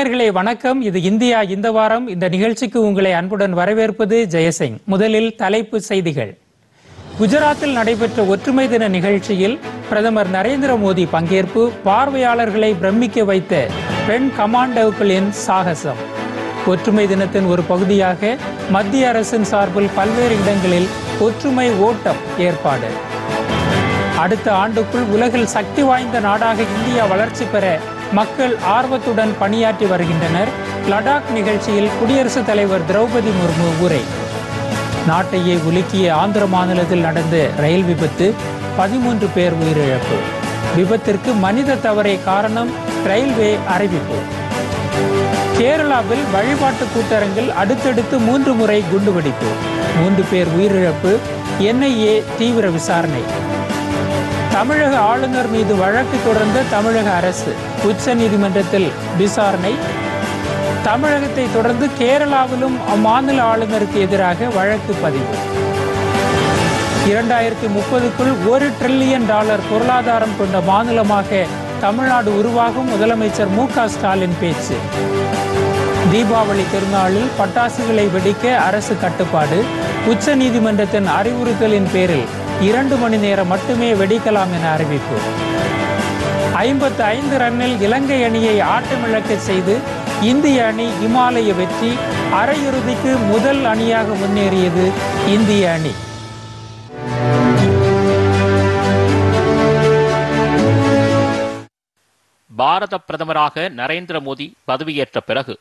நேயர்களே வணக்கம். இது இந்தியா இந்த வாரம். இந்த நிகழ்ச்சிக்கு உங்களை அன்புடன் வரவேற்பது ஜெயசிங். முதலில் தலைப்பு செய்திகள். குஜராத்தில் நடைபெற்ற ஒற்றுமை தின நிகழ்ச்சியில் பிரதமர் நரேந்திர மோடி பங்கேற்பு. பார்வையாளர்களை பிரமிக்க வைத்த பெண் கமாண்டோக்களின் சாகசம். ஒற்றுமை தினத்தின் ஒரு பகுதியாக மத்திய அரசின் சார்பில் பல்வேறு இடங்களில் ஒற்றுமை ஓட்டம் ஏற்பாடு. அடுத்த ஆண்டுக்குள் உலகில் சக்தி வாய்ந்த நாடாக இந்தியா வளர்ச்சி பெற மக்கள் ஆர்வத்துடன் பணியாற்றி வருகின்றனர். லடாக் நிகழ்ச்சியில் குடியரசுத் தலைவர் திரௌபதி முர்மு உரை. நாட்டையே உலுக்கிய ஆந்திர மாநிலத்தில் நடந்த ரயில் விபத்து பதிமூன்று பேர் உயிரிழப்பு. விபத்திற்கு மனித தவறே காரணம் ரயில்வே அறிவிப்பு. கேரளாவில் வழிபாட்டு கூட்டரங்கில் அடுத்தடுத்து மூன்று முறை குண்டுவெடிப்பு. மூன்று பேர் உயிரிழப்பு. என்ஐஏ தீவிர விசாரணை. தமிழக ஆளுநர் மீது வழக்கு தொடர்ந்த தமிழக அரசு உச்ச நீதிமன்றத்தில் விசாரணை. தமிழகத்தை தொடர்ந்து கேரளாவிலும் அம்மாநில ஆளுநருக்கு எதிராக வழக்கு பதிவு. இரண்டாயிரத்தி முப்பதுக்குள் ஒரு டிரில்லியன் டாலர் பொருளாதாரம் கொண்ட மாநிலமாக தமிழ்நாடு உருவாகும் முதலமைச்சர் மு ஸ்டாலின் பேச்சு. தீபாவளி திருநாளில் பட்டாசுகளை வெடிக்க அரசு கட்டுப்பாடு உச்ச நீதிமன்றத்தின் அறிவுறுத்தலின் பேரில் இரண்டு மணி நேரம் மட்டுமே வெடிக்கலாம் என அறிவிப்பு. ஐம்பத்து ஐந்து ரன்னில் இலங்கை அணியை ஆட்டமிழக்க செய்து இந்திய அணி இமாலய வெற்றி அரையிறுதிக்கு முதல் அணியாக முன்னேறியது இந்திய அணி. பாரத பிரதமராக நரேந்திர மோடி பதவியேற்ற பிறகு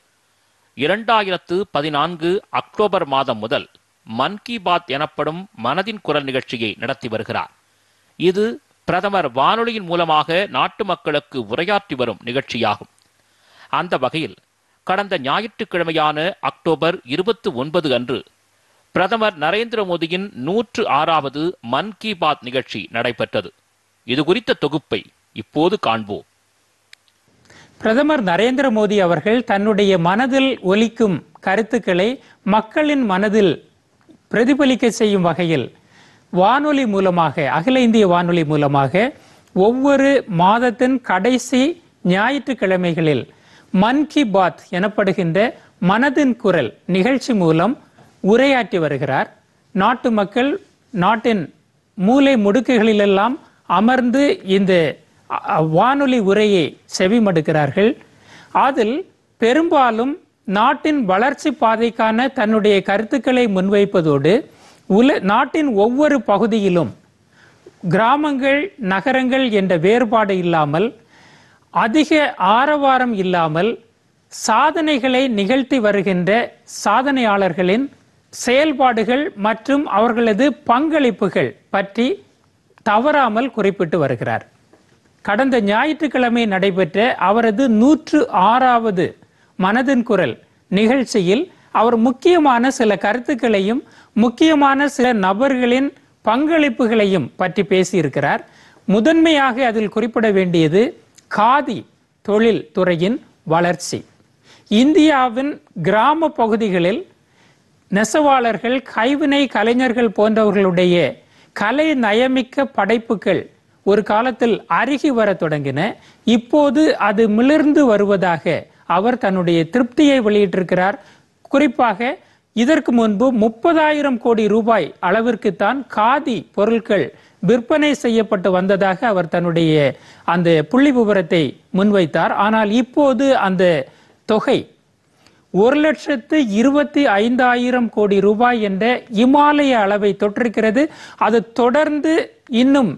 இரண்டாயிரத்து பதினான்கு அக்டோபர் மாதம் முதல் மன் கி பாத் எனப்படும் மனதின் குரல் நிகழ்ச்சியை நடத்தி வருகிறார். இது பிரதமர் வானொலியின் மூலமாக நாட்டு மக்களுக்கு உரையாற்றி வரும் நிகழ்ச்சியாகும். அந்த வகையில் கடந்த ஞாயிற்றுக்கிழமையான அக்டோபர் இருபத்தி ஒன்பது அன்று பிரதமர் நரேந்திர மோடியின் நூற்று ஆறாவது மன் கி பாத் நிகழ்ச்சி நடைபெற்றது. இது குறித்த தொகுப்பை இப்போது காண்போம். பிரதமர் நரேந்திர மோடி அவர்கள் தன்னுடைய மனதில் ஒலிக்கும் கருத்துக்களை மக்களின் மனதில் பிரதிபலிக்க செய்யும் வகையில் வானொலி மூலமாக அகில இந்திய வானொலி மூலமாக ஒவ்வொரு மாதத்தின் கடைசி ஞாயிற்றுக்கிழமைகளில் மன் கி பாத் எனப்படுகின்ற மனதின் குரல் நிகழ்ச்சி மூலம் உரையாற்றி வருகிறார். நாட்டு மக்கள் நாட்டின் மூலை முடுக்குகளிலெல்லாம் அமர்ந்து இந்த வானொலி உரையை செவிமடுக்கிறார்கள். அதில் பெரும்பாலும் நாட்டின் வளர்ச்சி பாதைக்கான தன்னுடைய கருத்துக்களை முன்வைப்பதோடு உல நாட்டின் ஒவ்வொரு பகுதியிலும் கிராமங்கள் நகரங்கள் என்ற வேறுபாடு இல்லாமல் அதிக ஆரவாரம் இல்லாமல் சாதனைகளை நிகழ்த்தி வருகின்ற சாதனையாளர்களின் செயல்பாடுகள் மற்றும் அவர்களது பங்களிப்புகள் பற்றி தவறாமல் குறிப்பிட்டு வருகிறார். கடந்த ஞாயிற்றுக்கிழமை நடைபெற்ற அவரது நூற்று ஆறாவது மனதின் குரல் நிகழ்ச்சியில் அவர் முக்கியமான சில கருத்துக்களையும் முக்கியமான சில நபர்களின் பங்களிப்புகளையும் பற்றி பேசியிருக்கிறார். முதன்மையாக அதில் குறிப்பிட வேண்டியது காதி தொழில் துறையின் வளர்ச்சி. இந்தியாவின் கிராம பகுதிகளில் நெசவாளர்கள் கைவினை கலைஞர்கள் போன்றவர்களுடைய கலை நயமிக்க படைப்புகள் ஒரு காலத்தில் அருகி வர தொடங்கின. இப்போது அது மிளிர்ந்து வருவதாக அவர் தன்னுடைய திருப்தியை வெளியிட்டிருக்கிறார். குறிப்பாக இதற்கு முன்பு முப்பதாயிரம் கோடி ரூபாய் அளவிற்குத்தான் காதி பொருட்கள் விற்பனை செய்யப்பட்டு வந்ததாக அவர் தன்னுடைய அந்த புள்ளி விவரத்தை முன்வைத்தார். ஆனால் இப்போது அந்த தொகை ஒரு லட்சத்து இருபத்தி ஐந்தாயிரம் கோடி ரூபாய் என்ற இமாலய அளவை தொற்றிருக்கிறது. அது தொடர்ந்து இன்னும்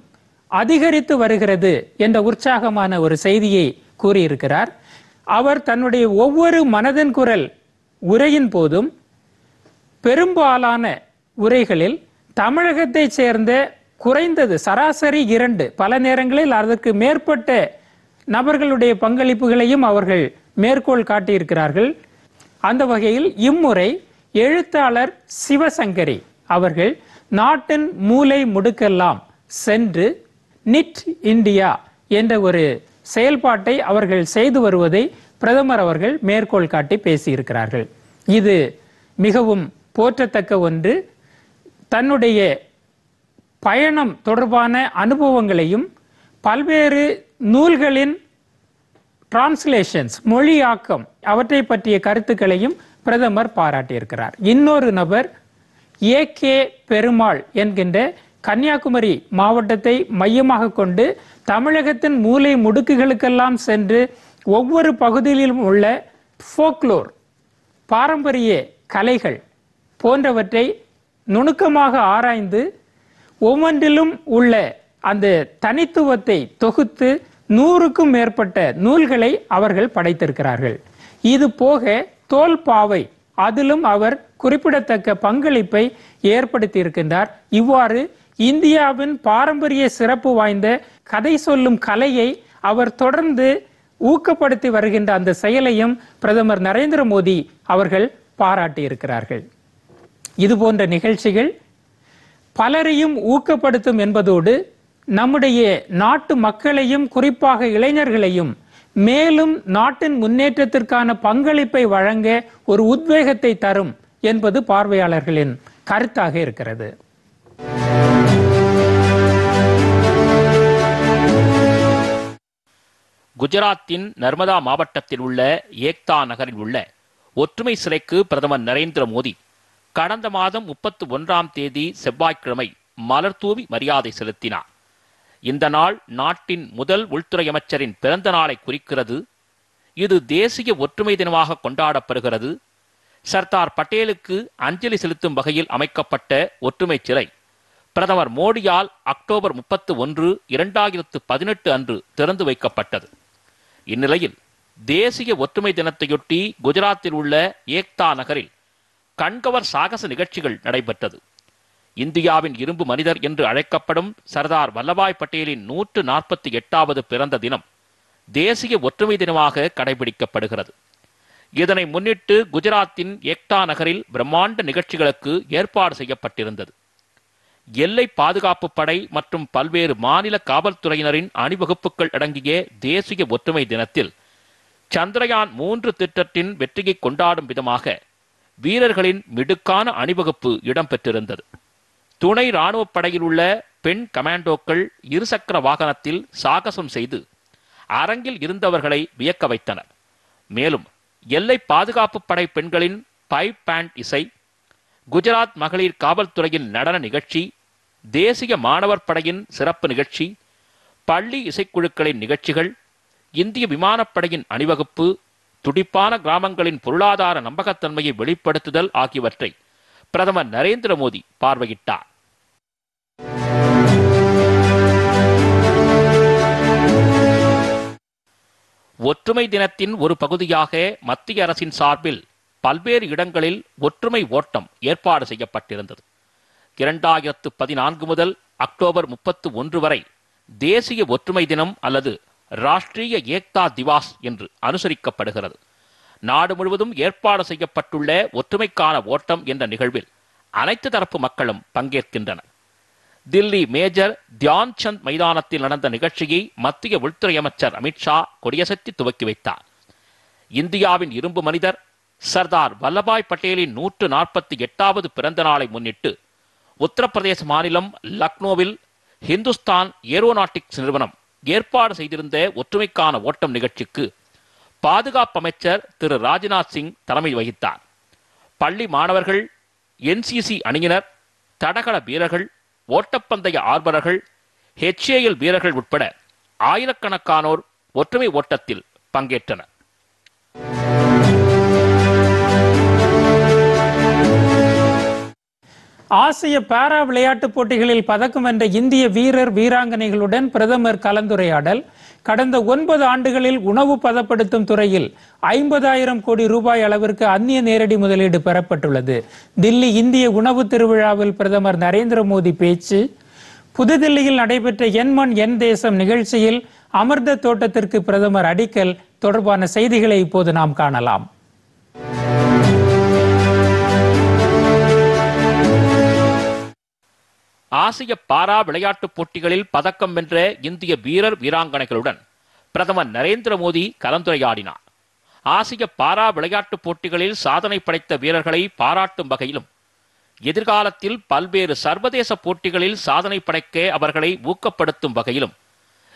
அதிகரித்து வருகிறது என்ற உற்சாகமான ஒரு செய்தியை கூறியிருக்கிறார். அவர் தன்னுடைய ஒவ்வொரு மனதின் குரல் உரையின் போதும் பெரும்பாலான உரைகளில் தமிழகத்தைச் சேர்ந்த குறைந்தது சராசரி இரண்டு பல நேரங்களில் அதற்கு மேற்பட்ட நபர்களுடைய பங்களிப்புகளையும் அவர்கள் மேற்கோள் காட்டியிருக்கிறார்கள். அந்த வகையில் இம்முறை எழுத்தாளர் சிவசங்கரி அவர்கள் நாட்டின் மூலை முடுக்கெல்லாம் சென்று நிட் இந்தியா என்ற ஒரு செயல்பாட்டை அவர்கள் செய்து வருவதை பிரதமர் அவர்கள் மேற்கோள் காட்டி பேசியிருக்கிறார்கள். இது மிகவும் போற்றத்தக்க ஒன்று. தன்னுடைய பயணம் தொடர்பான அனுபவங்களையும் பல்வேறு நூல்களின் டிரான்ஸ்லேஷன்ஸ் மொழியாக்கம் அவற்றை பற்றிய கருத்துக்களையும் பிரதமர் பாராட்டியிருக்கிறார். இன்னொரு நபர் ஏ கே பெருமாள் என்கின்ற கன்னியாகுமரி மாவட்டத்தை மையமாக கொண்டு தமிழகத்தின் மூலை முடுக்குகளுக்கெல்லாம் சென்று ஒவ்வொரு பகுதியிலும் உள்ள ஃபோக்லோர் பாரம்பரிய கலைகள் போன்றவற்றை நுணுக்கமாக ஆராய்ந்து ஒவ்வொன்றிலும் உள்ள அந்த தனித்துவத்தை தொகுத்து நூறுக்கும் மேற்பட்ட நூல்களை அவர்கள் படைத்திருக்கிறார்கள். இது போக தோல் பாவை அதிலும் அவர் குறிப்பிடத்தக்க பங்களிப்பை ஏற்படுத்தியிருக்கின்றார். இவ்வாறு இந்தியாவின் பாரம்பரிய சிறப்பு வாய்ந்த கதை சொல்லும் கலையை அவர் தொடர்ந்து ஊக்கப்படுத்தி வருகின்ற அந்த செயலையும் பிரதமர் நரேந்திர மோடி அவர்கள் பாராட்டி இருக்கிறார்கள். இது போன்ற நிகழ்ச்சிகள் பலரையும் ஊக்கப்படுத்தும் என்பதோடு நம்முடைய நாட்டு மக்களையும் குறிப்பாக இளைஞர்களையும் மேலும் நாட்டின் முன்னேற்றத்திற்கான பங்களிப்பை வழங்க ஒரு உத்வேகத்தை தரும் என்பது பார்வையாளர்களின் கருத்தாக இருக்கிறது. குஜராத்தின் நர்மதா மாவட்டத்தில் உள்ள ஏக்தா நகரில் உள்ள ஒற்றுமை சிலைக்கு பிரதமர் நரேந்திர மோடி கடந்த மாதம் முப்பத்தி ஒன்றாம் தேதி செவ்வாய்க்கிழமை மலர் தூவி மரியாதை செலுத்தினார். இந்த நாள் நாட்டின் முதல் உள்துறை அமைச்சரின் பிறந்த நாளை குறிக்கிறது. இது தேசிய ஒற்றுமை தினமாக கொண்டாடப்படுகிறது. சர்தார் பட்டேலுக்கு அஞ்சலி செலுத்தும் வகையில் அமைக்கப்பட்ட ஒற்றுமை சிலை பிரதமர் மோடியால் அக்டோபர் முப்பத்து ஒன்று இரண்டாயிரத்து பதினெட்டு அன்று திறந்து வைக்கப்பட்டது. இந்நிலையில் தேசிய ஒற்றுமை தினத்தையொட்டி குஜராத்தில் உள்ள ஏக்தா நகரில் கண்கவர் சாகச நிகழ்ச்சிகள் நடைபெற்றது. இந்தியாவின் இரும்பு மனிதர் என்று அழைக்கப்படும் சர்தார் வல்லபாய் பட்டேலின் நூற்று நாற்பத்தி எட்டாவது பிறந்த தினம் தேசிய ஒற்றுமை தினமாக கடைபிடிக்கப்படுகிறது. இதனை முன்னிட்டு குஜராத்தின் ஏக்தா நகரில் பிரம்மாண்ட நிகழ்ச்சிகளுக்கு ஏற்பாடு செய்யப்பட்டிருந்தது. எல்லை பாதுகாப்பு படை மற்றும் பல்வேறு மாநில காவல்துறையினரின் அணிவகுப்புகள் அடங்கிய தேசிய ஒற்றுமை தினத்தில் சந்திரயான் மூன்று திட்டத்தின் வெற்றியை கொண்டாடும் விதமாக வீரர்களின் மிடுக்கான அணிவகுப்பு இடம்பெற்றிருந்தது. துணை ராணுவப் படையில் உள்ள பெண் கமாண்டோக்கள் இருசக்கர வாகனத்தில் சாகசம் செய்து அரங்கில் இருந்தவர்களை வியக்க வைத்தனர். மேலும் எல்லை பாதுகாப்பு படை பெண்களின் பைப் பேண்ட் இசை குஜராத் மகளிர் காவல்துறையின் நடன நிகழ்ச்சி தேசிய மாணவர் படையின் சிறப்பு நிகழ்ச்சி பள்ளி இசைக்குழுக்களின் நிகழ்ச்சிகள் இந்திய விமானப்படையின் அணிவகுப்பு துடிப்பான கிராமங்களின் பொருளாதார நம்பகத்தன்மையை வெளிப்படுத்துதல் ஆகியவற்றை பிரதமர் நரேந்திர மோடி பார்வையிட்டார். ஒற்றுமை தினத்தின் ஒரு பகுதியாக மத்திய அரசின் சார்பில் பல்வேறு இடங்களில் ஒற்றுமை ஓட்டம் ஏற்பாடு செய்யப்பட்டிருந்தது. இரண்டாயிரத்து பதினான்கு முதல் அக்டோபர் முப்பத்து ஒன்று வரை தேசிய ஒற்றுமை தினம் அல்லது ராஷ்டிரிய ஏக்தா திவாஸ் என்று அனுசரிக்கப்படுகிறது. நாடு முழுவதும் ஏற்பாடு செய்யப்பட்டுள்ள ஒற்றுமைக்கான ஓட்டம் என்ற நிகழ்வில் அனைத்து தரப்பு மக்களும் பங்கேற்கின்றனர். தில்லி மேஜர் தியான் சந்த் மைதானத்தில் நடந்த நிகழ்ச்சியை மத்திய உள்துறை அமைச்சர் அமித்ஷா கொடியசைத்து துவக்கி வைத்தார். இந்தியாவின் இரும்பு மனிதர் சர்தார் வல்லபாய் பட்டேலின் நூற்று நாற்பத்தி எட்டாவது பிறந்த நாளை முன்னிட்டு உத்தரப்பிரதேச மாநிலம் லக்னோவில் ஹிந்துஸ்தான் ஏரோநாட்டிக்ஸ் நிறுவனம் ஏற்பாடு செய்திருந்த ஒற்றுமைக்கான ஓட்டம் நிகழ்ச்சிக்கு பாதுகாப்பு அமைச்சர் திரு ராஜ்நாத் சிங் தலைமை வகித்தார். பள்ளி மாணவர்கள் என்சிசி அணியினர் தடகள வீரர்கள் ஓட்டப்பந்தய ஆர்வலர்கள் ஹெச்ஏஎல் வீரர்கள் உட்பட ஆயிரக்கணக்கானோர் ஒற்றுமை ஓட்டத்தில் பங்கேற்றனர். ஆசிய பாரா விளையாட்டுப் போட்டிகளில் பதக்கம் வென்ற இந்திய வீரர் வீராங்கனைகளுடன் பிரதமர் கலந்துரையாடல். கடந்த ஒன்பது ஆண்டுகளில் உணவு பதப்படுத்தும் துறையில் ஐம்பதாயிரம் கோடி ரூபாய் அளவிற்கு அந்நிய நேரடி முதலீடு பெறப்பட்டுள்ளது. தில்லி இந்திய உணவு திருவிழாவில் பிரதமர் நரேந்திர மோடி பேச்சு. புதுதில்லியில் நடைபெற்ற என் மண் என் தேசம் நிகழ்ச்சியில் அமிர்த தோட்டத்திற்கு பிரதமர் அடிக்கல். தொடர்பான செய்திகளை இப்போது நாம் காணலாம். ஆசிய பாரா விளையாட்டுப் போட்டிகளில் பதக்கம் வென்ற இந்திய வீரர் வீராங்கனைகளுடன் பிரதமர் நரேந்திர மோடி கலந்துரையாடினார். ஆசிய பாரா விளையாட்டுப் போட்டிகளில் சாதனை படைத்த வீரர்களை பாராட்டும் வகையிலும் எதிர்காலத்தில் பல்வேறு சர்வதேச போட்டிகளில் சாதனை படைக்க அவர்களை ஊக்கப்படுத்தும் வகையிலும்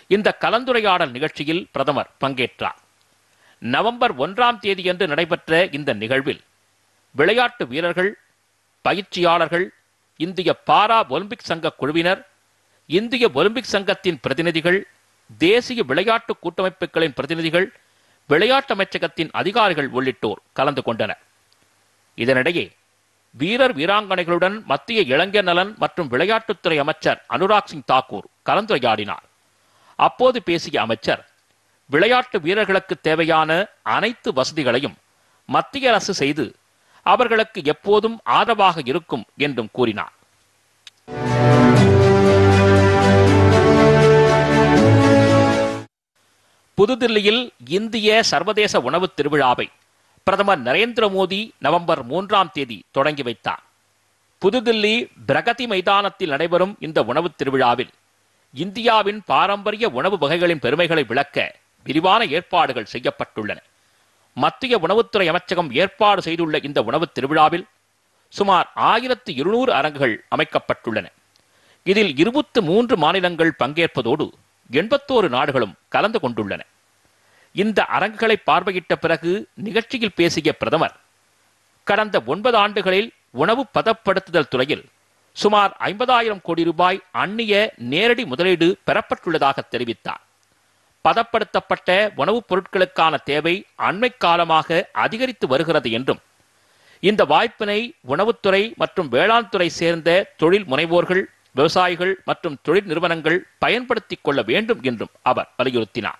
இந்த கலந்துரையாடல் நிகழ்ச்சியில் பிரதமர் பங்கேற்றார். நவம்பர் ஒன்றாம் தேதியன்று நடைபெற்ற இந்த நிகழ்வில் விளையாட்டு வீரர்கள் பயிற்சியாளர்கள் இந்திய பாரா ஒலிம்பிக் சங்க குழுவினர் இந்திய ஒலிம்பிக் சங்கத்தின் பிரதிநிதிகள் தேசிய விளையாட்டு கூட்டமைப்புகளின் பிரதிநிதிகள் விளையாட்டு அமைச்சகத்தின் அதிகாரிகள் உள்ளிட்டோர் கலந்து கொண்டனர். இதனிடையே வீரர் வீராங்கனைகளுடன் மத்திய இளைஞர் நலன் மற்றும் விளையாட்டுத்துறை அமைச்சர் அனுராக் சிங் தாக்கூர் கலந்துரையாடினார். அப்போது பேசிய அமைச்சர் விளையாட்டு வீரர்களுக்கு தேவையான அனைத்து வசதிகளையும் மத்திய அரசு செய்து அவர்களுக்கு எப்போதும் ஆதரவாக இருக்கும் என்றும் கூறினார். புதுதில்லியில் இந்திய சர்வதேச உணவு திருவிழாவை பிரதமர் நரேந்திர மோடி நவம்பர் மூன்றாம் தேதி தொடங்கி வைத்தார். புதுதில்லி பிரகதி மைதானத்தில் நடைபெறும் இந்த உணவு திருவிழாவில் இந்தியாவின் பாரம்பரிய உணவு வகைகளின் பெருமைகளை விளக்க விரிவான ஏற்பாடுகள் செய்யப்பட்டுள்ளன. மத்திய உணவுத்துறை அமைச்சகம் ஏற்பாடு செய்துள்ள இந்த உணவு திருவிழாவில் சுமார் ஆயிரத்து இருநூறு அரங்குகள் அமைக்கப்பட்டுள்ளன. இதில் இருபத்து மூன்று மாநிலங்கள் பங்கேற்பதோடு எண்பத்தோரு நாடுகளும் கலந்து கொண்டுள்ளன. இந்த அரங்குகளை பார்வையிட்ட பிறகு நிகழ்ச்சியில் பேசிய பிரதமர் கடந்த ஒன்பது ஆண்டுகளில் உணவு பதப்படுத்துதல் துறையில் சுமார் ஐம்பதாயிரம் கோடி ரூபாய் அந்நிய நேரடி முதலீடு பெறப்பட்டுள்ளதாக தெரிவித்தார். பதப்படுத்தப்பட்ட உணவுப் பொருட்களுக்கான தேவை அண்மை காலமாக அதிகரித்து வருகிறது என்றும் இந்த வாய்ப்பினை உணவுத்துறை மற்றும் வேளாண் துறை சேர்ந்த தொழில் முனைவோர்கள் விவசாயிகள் மற்றும் தொழில் நிறுவனங்கள் பயன்படுத்திக் கொள்ள வேண்டும் என்றும் அவர் வலியுறுத்தினார்.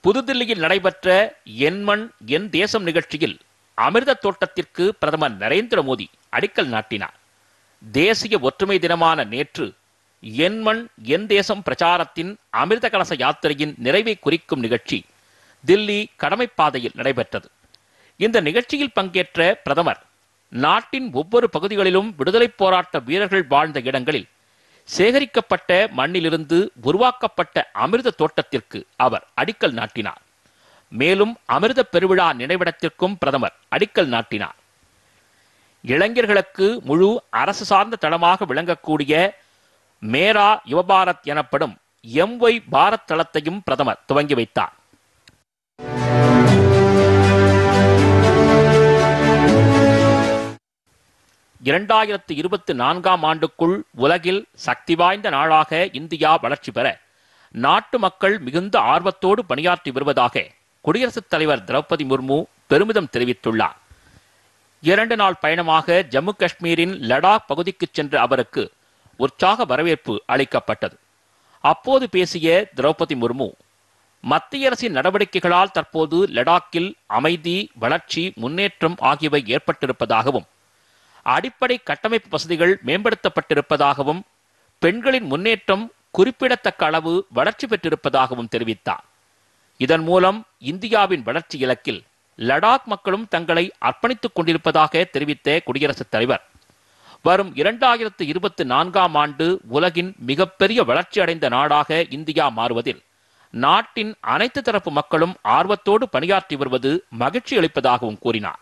புதுதில்லியில் நடைபெற்ற என் மண் என் தேசம் நிகழ்ச்சியில் அமிர்த தோட்டத்திற்கு பிரதமர் நரேந்திர மோடி அடிக்கல் நாட்டினார். தேசிய ஒற்றுமை தினமான நேற்று என் மண் என் தேசம் பிரச்சாரத்தின் அமிர்த கலச யாத்திரையின் நிறைவை குறிக்கும் நிகழ்ச்சி தில்லி கடமைப்பாதையில் நடைபெற்றது. இந்த நிகழ்ச்சியில் பங்கேற்ற பிரதமர் நாட்டின் ஒவ்வொரு பகுதிகளிலும் விடுதலைப் போராட்ட வீரர்கள் வாழ்ந்த இடங்களில் சேகரிக்கப்பட்ட மண்ணிலிருந்து உருவாக்கப்பட்ட அமிர்த தோட்டத்திற்கு அவர் அடிக்கல் நாட்டினார். மேலும் அமிர்த பெருவிழா நினைவிடத்திற்கும் பிரதமர் அடிக்கல் நாட்டினார். இளைஞர்களுக்கு முழு அரசு சார்ந்த தளமாக விளங்கக்கூடிய மேரா யுவபாரத் எனப்படும் எம் ஒய் பாரத் தளத்தையும் பிரதமர் துவங்கி வைத்தார். இரண்டாயிரத்து இருபத்தி நான்காம் ஆண்டுக்குள் உலகில் சக்தி வாய்ந்த நாளாக இந்தியா வளர்ச்சி பெற நாட்டு மக்கள் மிகுந்த ஆர்வத்தோடு பணியாற்றி வருவதாக குடியரசுத் தலைவர் திரௌபதி முர்மு பெருமிதம் தெரிவித்துள்ளார். இரண்டு நாள் பயணமாக ஜம்மு காஷ்மீரின் லடாக் பகுதிக்கு சென்ற அவருக்கு உற்சாக வரவேற்பு அளிக்கப்பட்டது. அப்போது பேசிய திரௌபதி முர்மு மத்திய அரசின் நடவடிக்கைகளால் தற்போது லடாக்கில் அமைதி வளர்ச்சி முன்னேற்றம் ஆகியவை ஏற்பட்டிருப்பதாகவும் அடிப்படை கட்டமைப்பு வசதிகள் மேம்படுத்தப்பட்டிருப்பதாகவும் பெண்களின் முன்னேற்றம் குறிப்பிடத்தக்க அளவு வளர்ச்சி பெற்றிருப்பதாகவும் தெரிவித்தார். இதன் மூலம் இந்தியாவின் வளர்ச்சி இலக்கில் லடாக் மக்களும் தங்களை அர்ப்பணித்துக் கொண்டிருப்பதாக தெரிவித்த குடியரசுத் தலைவர். வரும் இரண்டாயிரத்து இருபத்தி நான்காம் ஆண்டு உலகின் மிகப்பெரிய வளர்ச்சி அடைந்த நாடாக இந்தியா மாறுவதில் நாட்டின் அனைத்து தரப்பு மக்களும் ஆர்வத்தோடு பணியாற்றி வருவது மகிழ்ச்சி அளிப்பதாகவும் கூறினார்.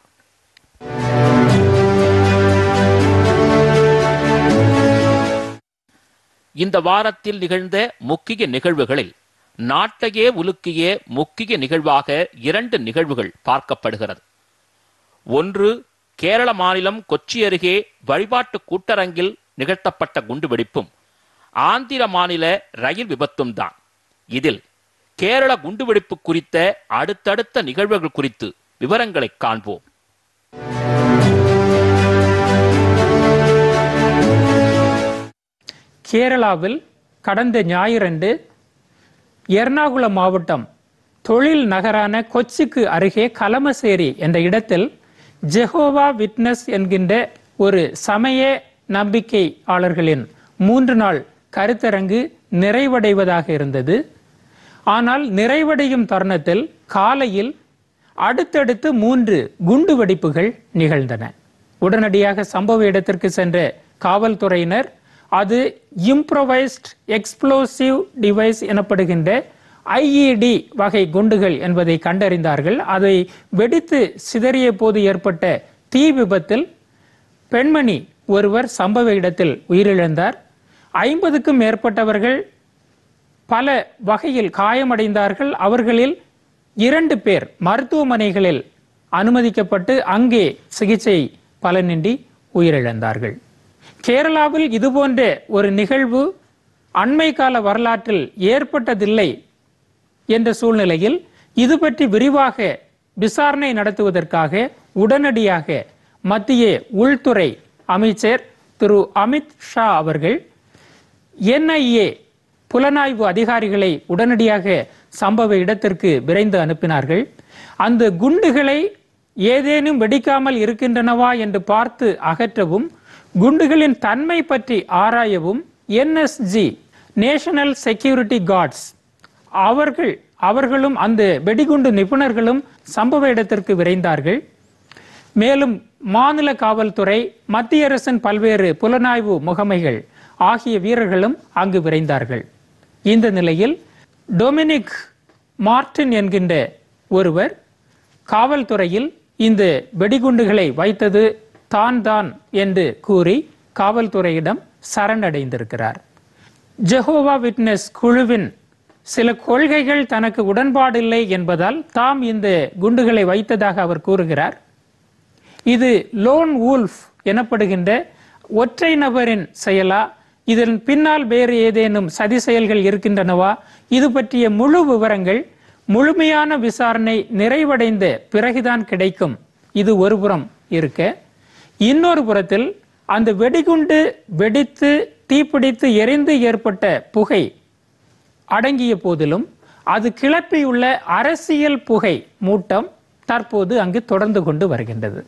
இந்த வாரத்தில் நிகழ்ந்த முக்கிய நிகழ்வுகளில் நாட்டையே உலுக்கிய முக்கிய நிகழ்வாக இரண்டு நிகழ்வுகள் பார்க்கப்படுகிறது. ஒன்று கேரள மாநிலம் கொச்சி அருகே வழிபாட்டு கூட்டரங்கில் நிகழ்த்தப்பட்ட குண்டுவெடிப்பும் ஆந்திர மாநில ரயில் விபத்தும் தான். இதில் கேரள குண்டுவெடிப்பு குறித்த அடுத்தடுத்த நிகழ்வுகள் குறித்து விவரங்களை காண்போம். கேரளாவில் கடந்த ஞாயிறன்று எர்ணாகுளம் மாவட்டம் தொழில் நகரான கொச்சிக்கு அருகே கலமசேரி என்ற இடத்தில் ஜெஹோவா விட்னஸ் என்கின்ற ஒரு சமய நம்பிக்கையாளர்களின் மூன்று நாள் கருத்தரங்கு நிறைவடைவதாக இருந்தது. ஆனால் நிறைவடையும் தருணத்தில் காலையில் அடுத்தடுத்து மூன்று குண்டு வெடிப்புகள் நிகழ்ந்தன. உடனடியாக சம்பவ இடத்திற்கு சென்ற காவல்துறையினர் அது இம்ப்ரவைஸ்ட் எக்ஸ்ப்ளோசிவ் டிவைஸ் எனப்படுகின்ற ஐஇடி வகை குண்டுகள் என்பதை கண்டறிந்தார்கள். அதை வெடித்து சிதறிய போது ஏற்பட்ட தீ விபத்தில் பெண்மணி ஒருவர் சம்பவ இடத்தில் உயிரிழந்தார். ஐம்பதுக்கும் மேற்பட்டவர்கள் பல வகையில் காயமடைந்தார்கள். அவர்களில் இரண்டு பேர் மருத்துவமனைகளில் அனுமதிக்கப்பட்டு அங்கே சிகிச்சை பலனின்றி உயிரிழந்தார்கள். கேரளாவில் இதுபோன்ற ஒரு நிகழ்வு அண்மை கால வரலாற்றில் ஏற்பட்டதில்லை என்ற சூழ்நிலையில் இது பற்றி விரிவாக விசாரணை நடத்துவதற்காக உடனடியாக மத்திய உள்துறை அமைச்சர் திரு அமித் ஷா அவர்கள் என்ஐஏ புலனாய்வு அதிகாரிகளை உடனடியாக சம்பவ இடத்திற்கு விரைந்து அனுப்பினார்கள். அந்த குண்டுகளை ஏதேனும் வெடிக்காமல் இருக்கின்றனவா என்று பார்த்து அகற்றவும் குண்டுகளின் தன்மை பற்றி ஆராயவும் என்எஸ்ஜி நேஷனல் செக்யூரிட்டி கார்ட்ஸ் அவர்கள் அவர்களும் அந்த வெடிகுண்டு நிபுணர்களும் சம்பவ இடத்திற்கு விரைந்தார்கள். மேலும் மாநில காவல்துறை மத்திய அரசின் பல்வேறு புலனாய்வு முகமைகள் ஆகிய வீரர்களும் அங்கு விரைந்தார்கள். இந்த நிலையில் டொமினிக் மார்டின் என்கின்ற ஒருவர் காவல்துறையில் இந்த வெடிகுண்டுகளை வைத்தது தான் தான் என்று கூறி காவல்துறையிடம் சரணடைந்திருக்கிறார். ஜெஹோவா விட்னஸ் குழுவின் சில கொள்கைகள் தனக்கு உடன்பாடில்லை என்பதால் தாம் இந்த குண்டுகளை வைத்ததாக அவர் கூறுகிறார். இது லோன் வூல்ஃப் எனப்படுகின்ற ஒற்றை நபரின் செயலா இதன் பின்னால் வேறு ஏதேனும் சதி செயல்கள் இருக்கின்றனவா? இது பற்றிய முழு விவரங்கள் முழுமையான விசாரணை நிறைவடைந்த பிறகுதான் கிடைக்கும். இது ஒருபுறம் இருக்க இன்னொரு புறத்தில் அந்த வெடிகுண்டு வெடித்து தீப்பிடித்து எரிந்து ஏற்பட்ட புகை அடங்கிய போதிலும் அது கிளப்பியுள்ள அரசியல் புகை மூட்டம் தற்போது அங்கு தொடர்ந்து கொண்டு வருகின்றது.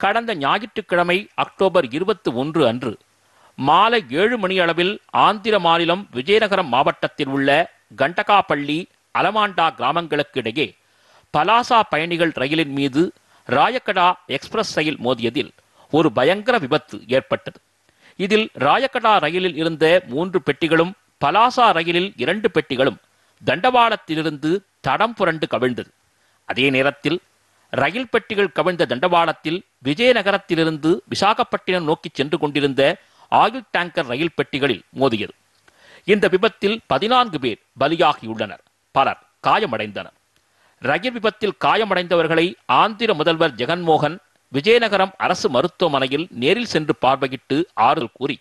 கடந்த ஞாயிற்றுக்கிழமை அக்டோபர் இருபத்தி ஒன்று அன்று மாலை ஏழு மணி அளவில் ஆந்திர மாநிலம் விஜயநகரம் மாவட்டத்தில் உள்ள கண்டகாப்பள்ளி அலமாண்டா கிராமங்களுக்கு இடையே பலாசா பயணிகள் ரயிலின் மீது ராயக்கடா எக்ஸ்பிரஸ் ரயில் மோதியதில் ஒரு பயங்கர விபத்து ஏற்பட்டது. இதில் ராயக்கடா ரயிலில் இருந்த மூன்று பெட்டிகளும் பலாசா ரயிலில் இரண்டு பெட்டிகளும் தண்டவாளத்திலிருந்து தடம் புரண்டு கவிழ்ந்தது. அதே நேரத்தில் ரயில் பெட்டிகள் கவிழ்ந்த தண்டவாளத்தில் விஜயநகரத்திலிருந்து விசாகப்பட்டினம் நோக்கி சென்று கொண்டிருந்த ஆயில் டேங்கர் ரயில் பெட்டிகளில் மோதியது. இந்த விபத்தில் பதினான்கு பேர் பலியாகியுள்ளனர். பலர் காயமடைந்தனர். ரயில் விபத்தில் காயமடைந்தவர்களை ஆந்திர முதல்வர் ஜெகன்மோகன் விஜயநகரம் அரசு மருத்துவமனையில் நேரில் சென்று பார்வையிட்டு ஆறுதல் கூறி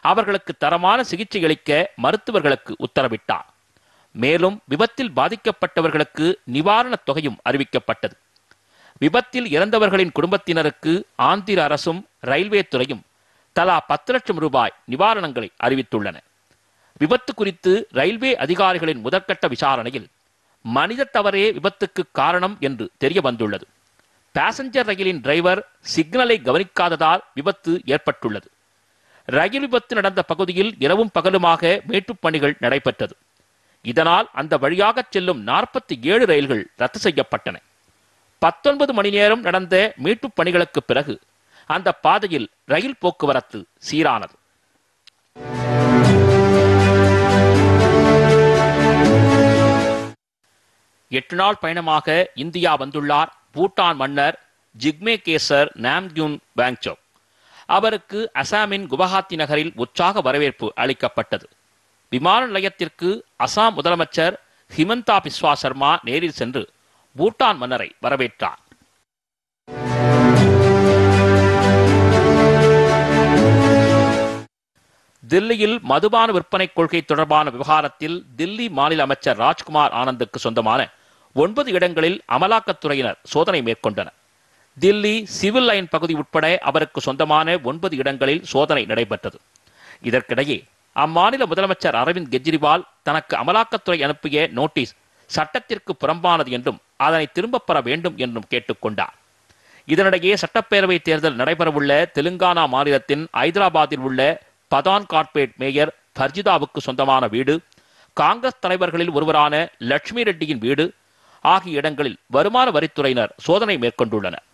அவர்களுக்கு தரமான சிகிச்சை அளிக்க மருத்துவர்களுக்கு உத்தரவிட்டார். மேலும் விபத்தில் பாதிக்கப்பட்டவர்களுக்கு நிவாரணத் தொகையும் அறிவிக்கப்பட்டது. விபத்தில் இறந்தவர்களின் குடும்பத்தினருக்கு ஆந்திர அரசும் ரயில்வே துறையும் தலா பத்து லட்சம் ரூபாய் நிவாரணங்களை அறிவித்துள்ளன. விபத்து குறித்து ரயில்வே அதிகாரிகளின் முதற்கட்ட விசாரணையில் மனித தவறே விபத்துக்கு காரணம் என்று தெரிய வந்துள்ளது. பாசஞ்சர் ரயிலின் டிரைவர் சிக்னலை கவனிக்காததால் விபத்து ஏற்பட்டுள்ளது. ரயில் விபத்து நடந்த பகுதியில் இரவும் பகலுமாக மீட்புப் பணிகள் நடைபெற்றது. இதனால் அந்த வழியாக செல்லும் நாற்பத்தி ஏழு ரயில்கள் ரத்து செய்யப்பட்டன. பத்தொன்பது மணி நேரம் நடந்த மீட்புப் பணிகளுக்கு பிறகு அந்த பாதையில் ரயில் போக்குவரத்து சீரானது. எட்டு நாள் பயணமாக இந்தியா வந்துள்ளார் பூட்டான் மன்னர் ஜிக்மே கேசர் நாம்கியூன் பேங்சோக் அவருக்கு அசாமின் குவஹாத்தி நகரில் உற்சாக வரவேற்பு அளிக்கப்பட்டது. விமான நிலையத்திற்கு அசாம் முதலமைச்சர் ஹிமந்தா பிஸ்வா சர்மா நேரில் சென்று பூட்டான் மன்னரை வரவேற்றார். தில்லியில் மதுபான விற்பனை கொள்கை தொடர்பான விவகாரத்தில் தில்லி மாநில அமைச்சர் ராஜ்குமார் ஆனந்துக்கு சொந்தமான ஒன்பது இடங்களில் அமலாக்கத்துறையினர் சோதனை மேற்கொண்டனர். தில்லி சிவில் லைன் பகுதி உட்பட அவருக்கு சொந்தமான ஒன்பது இடங்களில் சோதனை நடைபெற்றது. இதற்கிடையே அம்மாநில முதலமைச்சர் அரவிந்த் கெஜ்ரிவால் தனக்கு அமலாக்கத்துறை அனுப்பிய நோட்டீஸ் சட்டத்திற்கு புறம்பானது என்றும் அதனை திரும்பப் பெற வேண்டும் என்றும் கேட்டுக்கொண்டார். இதனிடையே சட்டப்பேரவை தேர்தல் நடைபெறவுள்ள தெலுங்கானா மாநிலத்தின் ஐதராபாத்தில் உள்ள பதான் கார்பரேட் மேயர் பர்ஜிதாவுக்கு சொந்தமான வீடு காங்கிரஸ் தலைவர்களில் ஒருவரான லட்சுமி ரெட்டியின் வீடு ஆகிய இடங்களில் வருமான வரித்துறையினர் சோதனை மேற்கொண்டுள்ளனர்.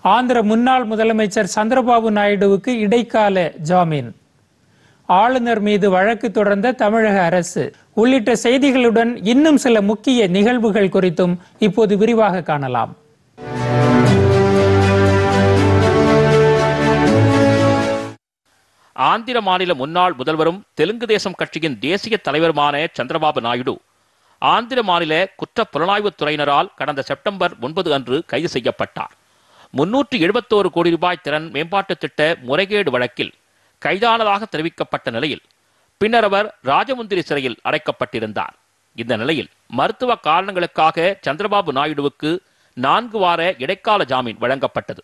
ஆந்திர முன்னாள் முதலமைச்சர் சந்திரபாபு நாயுடுவுக்கு இடைக்கால ஜாமீன். ஆளுநர் மீது வழக்கு தொடர்ந்த தமிழக அரசு உள்ளிட்ட செய்திகளுடன் இன்னும் சில முக்கிய நிகழ்வுகள் குறித்தும் இப்போது விரிவாக காணலாம். ஆந்திர மாநில முன்னாள் முதல்வரும் தெலுங்கு தேசம் கட்சியின் தேசிய தலைவருமான சந்திரபாபு நாயுடு ஆந்திர மாநில குற்ற புலனாய்வுத் துறையினரால் கடந்த செப்டம்பர் ஒன்பது அன்று கைது செய்யப்பட்டார். முன்னூற்று எழுபத்தோரு கோடி ரூபாய் திறன் மேம்பாட்டு திட்ட முறைகேடு வழக்கில் கைதானதாக தெரிவிக்கப்பட்ட நிலையில் பின்னர் அவர் ராஜமுந்திரி சிறையில் அடைக்கப்பட்டிருந்தார். இந்த நிலையில் மருத்துவ காரணங்களுக்காக சந்திரபாபு நாயுடுவுக்கு நான்கு வார இடைக்கால ஜாமீன் வழங்கப்பட்டது.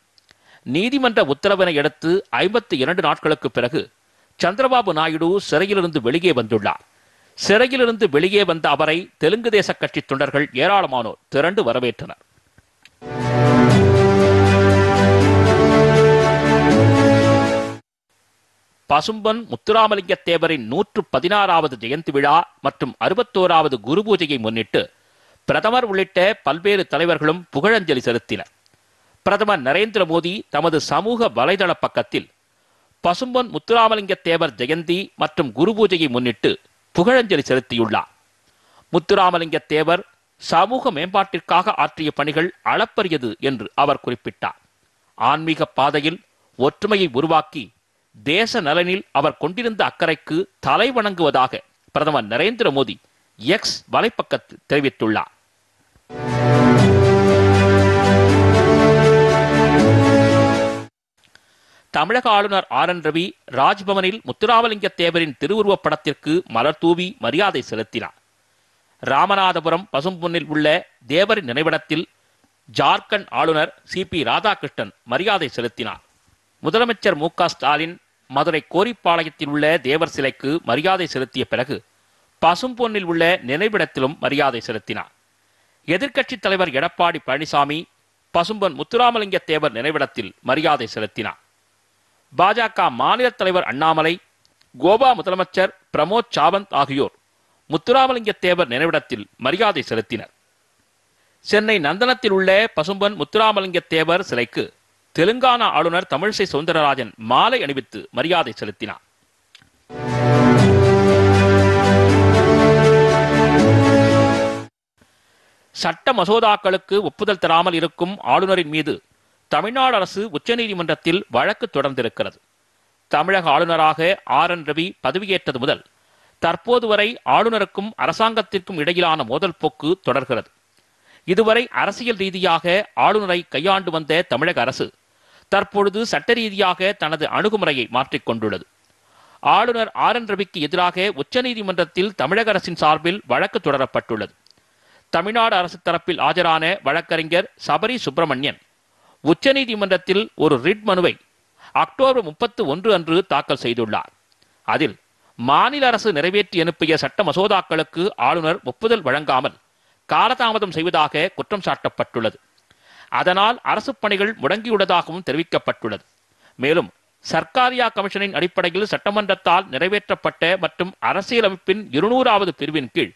நீதிமன்ற உத்தரவினை அடுத்து ஐம்பத்தி இரண்டு நாட்களுக்கு பிறகு சந்திரபாபு நாயுடு சிறையிலிருந்து வெளியே வந்துள்ளார். சிறையிலிருந்து வெளியே வந்த அவரை தெலுங்கு தேச கட்சி தொண்டர்கள் ஏராளமானோர் திரண்டு வரவேற்றனர். பசும்பன் முத்துராமலிங்க தேவரின் நூற்று பதினாறாவது ஜெயந்தி விழா மற்றும் அறுபத்தோராவது குரு பூஜையை முன்னிட்டு பிரதமர் உள்ளிட்ட பல்வேறு தலைவர்களும் புகழஞ்சலி செலுத்தினர். பிரதமர் நரேந்திர மோடி தமது சமூக வலைதள பக்கத்தில் பசும்பொன் முத்துராமலிங்க தேவர் ஜெயந்தி மற்றும் குரு பூஜையை முன்னிட்டு புகழஞ்சலி செலுத்தியுள்ளார். முத்துராமலிங்க தேவர் சமூக மேம்பாட்டிற்காக ஆற்றிய பணிகள் அளப்பரியது என்று அவர் குறிப்பிட்டார். ஆன்மீக பாதையில் ஒற்றுமையை உருவாக்கி தேச நலனில் அவர் கொண்டிருந்த அக்கறைக்கு தலை வணங்குவதாக பிரதமர் நரேந்திர மோடி எக்ஸ் வலைப்பக்கத்தில் தெரிவித்துள்ளார். தமிழக ஆளுநர் ஆர் என் ரவி ராஜ்பவனில் முத்துராமலிங்க தேவரின் திருவுருவப் படத்திற்கு மலர் தூவி மரியாதை செலுத்தினார். ராமநாதபுரம் பசும்பொன்னில் உள்ள தேவரின் நினைவிடத்தில் ஜார்க்கண்ட் ஆளுநர் சி பி ராதாகிருஷ்ணன் மரியாதை செலுத்தினார். முதலமைச்சர் மு க ஸ்டாலின் மதுரை கோரிப்பாளையத்தில் உள்ள தேவர் சிலைக்கு மரியாதை செலுத்திய பிறகு பசும்பொன்னில் உள்ள நினைவிடத்திலும் மரியாதை செலுத்தினார். எதிர்க்கட்சித் தலைவர் எடப்பாடி பழனிசாமி பசும்பொன் முத்துராமலிங்க தேவர் நினைவிடத்தில் மரியாதை செலுத்தினார். பாஜக மாநில தலைவர் அண்ணாமலை கோவா முதலமைச்சர் பிரமோத் சாவந்த் ஆகியோர் முத்துராமலிங்க தேவர் நினைவிடத்தில் மரியாதை செலுத்தினர். சென்னை நந்தனத்தில் உள்ள பசும்பன் முத்துராமலிங்க தேவர் சிலைக்கு தெலுங்கானா ஆளுநர் தமிழிசை சவுந்தரராஜன் மாலை அணிவித்து மரியாதை செலுத்தினார். சட்ட மசோதாக்களுக்கு ஒப்புதல் தராமல் இருக்கும் ஆளுநரின் மீது தமிழ்நாடு அரசு உச்சநீதிமன்றத்தில் வழக்கு தொடர்ந்திருக்கிறது. தமிழக ஆளுநராக ஆர் என் ரவி பதவியேற்றது முதல் தற்போது வரை ஆளுநருக்கும் அரசாங்கத்திற்கும் இடையிலான மோதல் போக்கு தொடர்கிறது. இதுவரை அரசியல் ரீதியாக ஆளுநரை கையாண்டு வந்த தமிழக அரசு தற்பொழுது சட்ட ரீதியாக தனது அணுகுமுறையை மாற்றிக்கொண்டுள்ளது ஆளுநர் ஆர் என் ரவிக்கு எதிராக உச்சநீதிமன்றத்தில் தமிழக அரசின் சார்பில் வழக்கு தொடரப்பட்டுள்ளது. தமிழ்நாடு அரசு தரப்பில் ஆஜரான வழக்கறிஞர் சபரி சுப்பிரமணியன் உச்சநீதிமன்றத்தில் ஒரு ரிட் மனுவை அக்டோபர் முப்பத்து ஒன்று அன்று தாக்கல் செய்துள்ளார். அதில் மாநில அரசு நிறைவேற்றி அனுப்பிய சட்ட மசோதாக்களுக்கு ஆளுநர் ஒப்புதல் வழங்காமல் காலதாமதம் செய்வதாக குற்றம் சாட்டப்பட்டுள்ளது. அதனால் அரசு பணிகள் முடங்கியுள்ளதாகவும் தெரிவிக்கப்பட்டுள்ளது. மேலும் சர்க்காரியா கமிஷனின் அடிப்படையில் சட்டமன்றத்தால் நிறைவேற்றப்பட்ட மற்றும் அரசியலமைப்பின் இருநூறாவது பிரிவின் கீழ்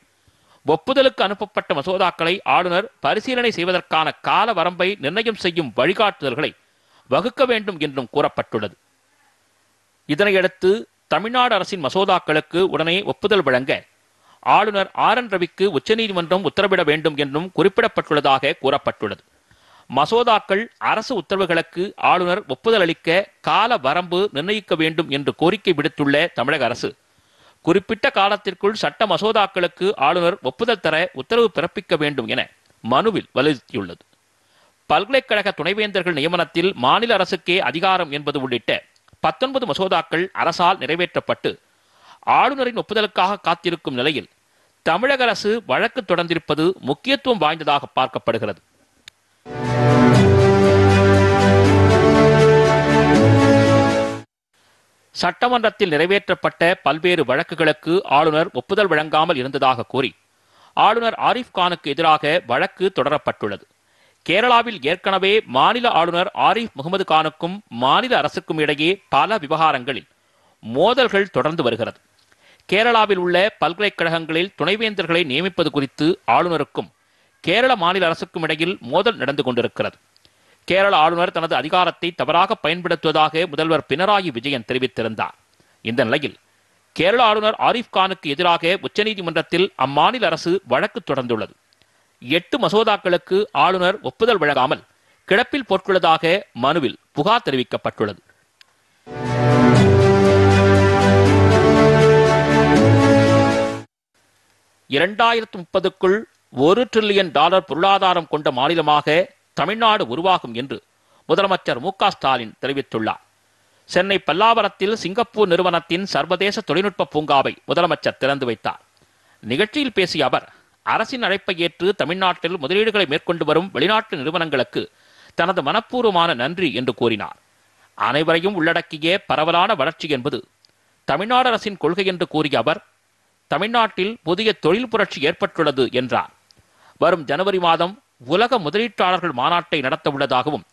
ஒப்புதலுக்கு அனுப்பப்பட்ட மசோதாக்களை ஆளுநர் பரிசீலனை செய்வதற்கான கால வரம்பை நிர்ணயம் செய்யும் வழிகாட்டுதல்களை வகுக்க வேண்டும் என்றும் கூறப்பட்டுள்ளது. இதனையடுத்து தமிழ்நாடு அரசின் மசோதாக்களுக்கு உடனே ஒப்புதல் வழங்க ஆளுநர் ஆர் என் ரவிக்கு உச்சநீதிமன்றம் உத்தரவிட வேண்டும் என்றும் குறிப்பிடப்பட்டுள்ளதாக கூறப்பட்டுள்ளது. மசோதாக்கள் அரசு உத்தரவுகளுக்கு ஆளுநர் ஒப்புதல் அளிக்க கால வரம்பு நிர்ணயிக்க வேண்டும் என்று கோரிக்கை விடுத்துள்ள தமிழக அரசு குறிப்பிட்ட காலத்திற்குள் சட்ட மசோதாக்களுக்கு ஆளுநர் ஒப்புதல் தர உத்தரவு பிறப்பிக்க வேண்டும் என மனுவில் வலியுறுத்தியுள்ளது. பல்கலைக்கழக துணைவேந்தர்கள் நியமனத்தில் மாநில அரசுக்கே அதிகாரம் என்பது உள்ளிட்ட பத்தொன்பது மசோதாக்கள் அரசால் நிறைவேற்றப்பட்டு ஆளுநரின் ஒப்புதலுக்காக காத்திருக்கும் நிலையில் தமிழக அரசு வழக்கு தொடர்ந்திருப்பது முக்கியத்துவம் வாய்ந்ததாக பார்க்கப்படுகிறது. சட்டமன்றத்தில் நிறைவேற்றப்பட்ட பல்வேறு வழக்குகளுக்கு ஆளுநர் ஒப்புதல் வழங்காமல் இருந்ததாக கூறி ஆளுநர் ஆரிஃப் கானுக்கு எதிராக வழக்கு தொடரப்பட்டுள்ளது. கேரளாவில் ஏற்கனவே மாநில ஆளுநர் ஆரிஃப் முகமது கானுக்கும் மாநில அரசுக்கும் இடையே பல விவகாரங்களில் மோதல்கள் தொடர்ந்து வருகிறது. கேரளாவில் உள்ள பல்கலைக்கழகங்களில் துணைவேந்தர்களை நியமிப்பது குறித்து ஆளுநருக்கும் கேரள மாநில அரசுக்கும் இடையில் மோதல் நடந்து கொண்டிருக்கிறது. கேரள ஆளுநர் தனது அதிகாரத்தை தவறாக பயன்படுத்துவதாக முதல்வர் பினராயி விஜயன் தெரிவித்திருந்தார். இந்த நிலையில் கேரள ஆளுநர் ஆரிஃப் கானுக்கு எதிராக உச்சநீதிமன்றத்தில் அம்மாநில அரசு வழக்கு தொடர்ந்துள்ளது. எட்டு மசோதாக்களுக்கு ஆளுநர் ஒப்புதல் வழங்காமல் கிடப்பில் போட்டுள்ளதாக மனுவில் புகார் தெரிவிக்கப்பட்டுள்ளது. இரண்டாயிரத்து முப்பதுக்குள் ஒரு டிரில்லியன் டாலர் பொருளாதாரம் கொண்ட மாநிலமாக தமிழ்நாடு உருவாகும் என்று முதலமைச்சர் மு ஸ்டாலின் தெரிவித்துள்ளார். சென்னை பல்லாவரத்தில் சிங்கப்பூர் நிறுவனத்தின் சர்வதேச தொழில்நுட்ப பூங்காவை முதலமைச்சர் திறந்து வைத்தார். நிகழ்ச்சியில் பேசிய அவர் அரசின் அழைப்பை ஏற்று தமிழ்நாட்டில் முதலீடுகளை மேற்கொண்டு வரும் வெளிநாட்டு நிறுவனங்களுக்கு தனது மனப்பூர்வமான நன்றி என்று கூறினார். அனைவரையும் உள்ளடக்கிய பரவலான வளர்ச்சி என்பது தமிழ்நாடு அரசின் கொள்கை என்று கூறிய அவர் தமிழ்நாட்டில் புதிய தொழில் புரட்சி ஏற்பட்டுள்ளது என்றார். வரும் ஜனவரி மாதம் உலக முதலீட்டாளர்கள் மாநாட்டை நடத்த உள்ளதாகவும்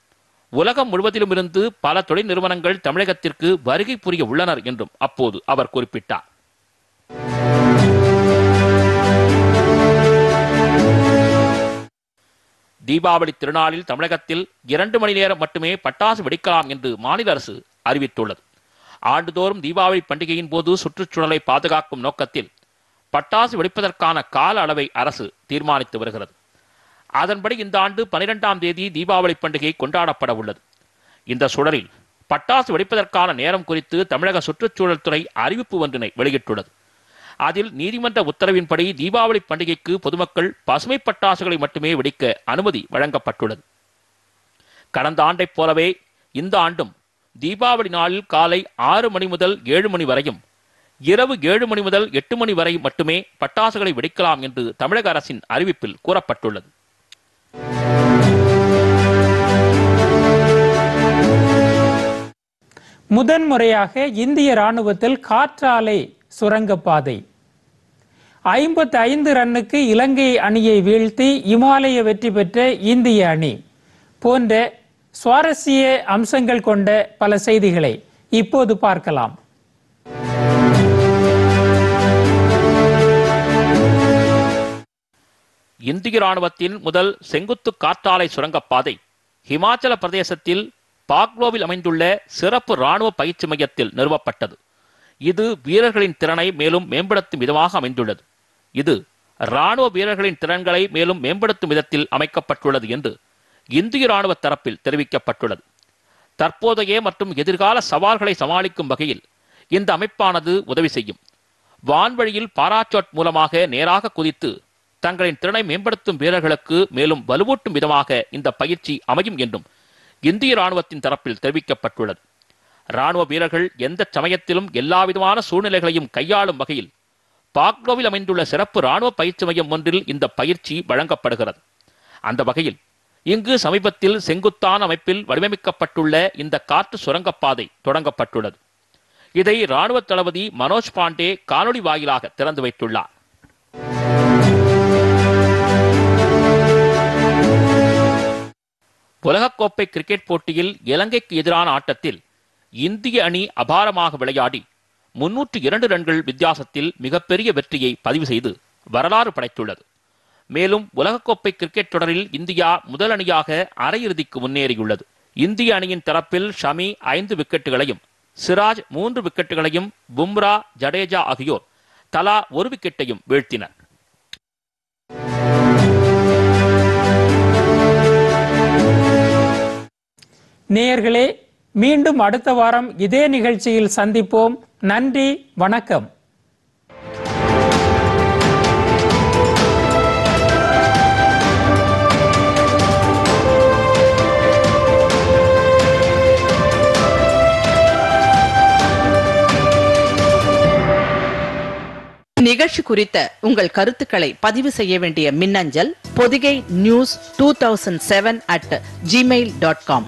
உலகம் முழுவதிலும் இருந்து பல தொழில் நிறுவனங்கள் தமிழகத்திற்கு வருகை புரிய உள்ளனர் என்றும் அப்போது அவர் குறிப்பிட்டார். தீபாவளி திருநாளில் தமிழகத்தில் இரண்டு மணி நேரம் மட்டுமே பட்டாசு வெடிக்கலாம் என்று மாநில அரசு அறிவித்துள்ளது. ஆண்டுதோறும் தீபாவளி பண்டிகையின் போது சுற்றுச்சூழலை பாதுகாக்கும் நோக்கத்தில் பட்டாசு வெடிப்பதற்கான கால அளவை அரசு தீர்மானித்து வருகிறது. அதன்படி இந்த ஆண்டு பனிரெண்டாம் தேதி தீபாவளி பண்டிகை கொண்டாடப்பட உள்ளது. இந்த சூழலில் பட்டாசு வெடிப்பதற்கான நேரம் குறித்து தமிழக சுற்றுச்சூழல் துறை அறிவிப்பு ஒன்றினை வெளியிட்டுள்ளது. அதில் நீதிமன்ற உத்தரவின்படி தீபாவளி பண்டிகைக்கு பொதுமக்கள் பசுமை பட்டாசுகளை மட்டுமே வெடிக்க அனுமதி வழங்கப்பட்டுள்ளது. கடந்த ஆண்டைப் போலவே இந்த ஆண்டும் தீபாவளி நாளில் காலை ஆறு மணி முதல் ஏழு மணி வரையும் இரவு ஏழு மணி முதல் எட்டு மணி வரை மட்டுமே பட்டாசுகளை வெடிக்கலாம் என்று தமிழக அரசின் அறிவிப்பில் கூறப்பட்டுள்ளது. முதன்முறையாக இந்திய ராணுவத்தில் காற்றாலை சுரங்கப்பாதை. ஐம்பத்தி ஐந்து ரன்னுக்கு இலங்கை அணியை வீழ்த்தி இமாலய வெற்றி பெற்ற இந்திய அணி போன்ற சுவாரஸ்ய அம்சங்கள் கொண்ட பல செய்திகளை இப்போது பார்க்கலாம். இந்திய ராணுவத்தின் முதல் செங்குத்து காற்றாலை சுரங்கப்பாதை ஹிமாச்சல பிரதேசத்தில் பாக்லோவில் அமைந்துள்ள சிறப்பு ராணுவ பயிற்சி மையத்தில் நிறுவப்பட்டது. இது வீரர்களின் திறனை மேலும் மேம்படுத்தும் விதமாக அமைந்துள்ளது. இது ராணுவ வீரர்களின் திறன்களை மேலும் மேம்படுத்தும் விதத்தில் அமைக்கப்பட்டுள்ளது என்று இந்திய ராணுவ தரப்பில் தெரிவிக்கப்பட்டுள்ளது. தற்போதைய மற்றும் எதிர்கால சவால்களை சமாளிக்கும் வகையில் இந்த அமைப்பானது உதவி செய்யும். வான்வழியில் பாராச்சோட் மூலமாக நேராக குதித்து தங்களின் திறனை மேம்படுத்தும் வீரர்களுக்கு மேலும் வலுவூட்டும் விதமாக இந்த பயிற்சி அமையும் என்றும் இந்திய ராணுவத்தின் தரப்பில் தெரிவிக்கப்பட்டுள்ளது. ராணுவ வீரர்கள் எந்த சமயத்திலும் எல்லாவிதமான சூழ்நிலைகளையும் கையாளும் வகையில் பாக்லோவில் அமைந்துள்ள சிறப்பு ராணுவ பயிற்சி மையம் ஒன்றில் இந்த பயிற்சி வழங்கப்படுகிறது. அந்த வகையில் இங்கு சமீபத்தில் செங்குத்தான அமைப்பில் வடிவமைக்கப்பட்டுள்ள இந்த காற்று சுரங்கப்பாதை தொடங்கப்பட்டுள்ளது. இதை ராணுவ தளபதி மனோஜ் பாண்டே காணொளி வாயிலாக திறந்து வைத்துள்ளார். உலகக்கோப்பை கிரிக்கெட் போட்டியில் இலங்கைக்கு எதிரான ஆட்டத்தில் இந்திய அணி அபாரமாக விளையாடி முன்னூற்று இரண்டு ரன்கள் வித்தியாசத்தில் மிகப்பெரிய வெற்றியை பதிவு செய்து வரலாறு படைத்துள்ளது. மேலும் உலகக்கோப்பை கிரிக்கெட் தொடரில் இந்தியா முதல் அணியாக அரையிறுதிக்கு முன்னேறியுள்ளது. இந்திய அணியின் தரப்பில் ஷமி ஐந்து விக்கெட்டுகளையும் சிராஜ் மூன்று விக்கெட்டுகளையும் பும்ரா ஜடேஜா ஆகியோர் தலா ஒரு விக்கெட்டையும் வீழ்த்தினர். நேயர்களே மீண்டும் அடுத்த வாரம் இதே நிகழ்ச்சியில் சந்திப்போம். நன்றி வணக்கம். நிகழ்ச்சி குறித்த உங்கள் கருத்துக்களை பதிவு செய்ய வேண்டிய மின்னஞ்சல் Podhigai news two thousand seven at Gmail dot com